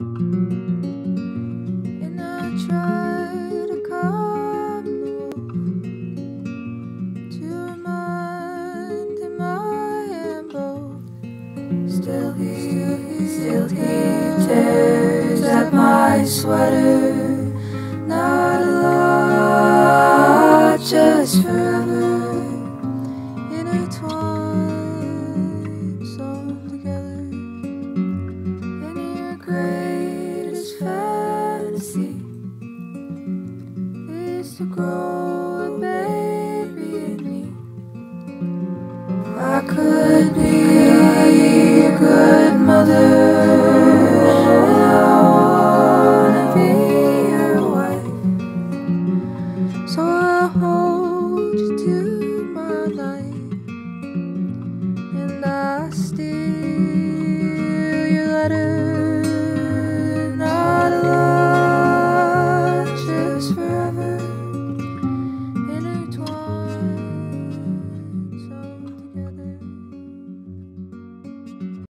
And I try to I am both. Still he, still he tears at my sweater. Not a lot, just for is to grow a baby in me. I could be a good mother. So I hope.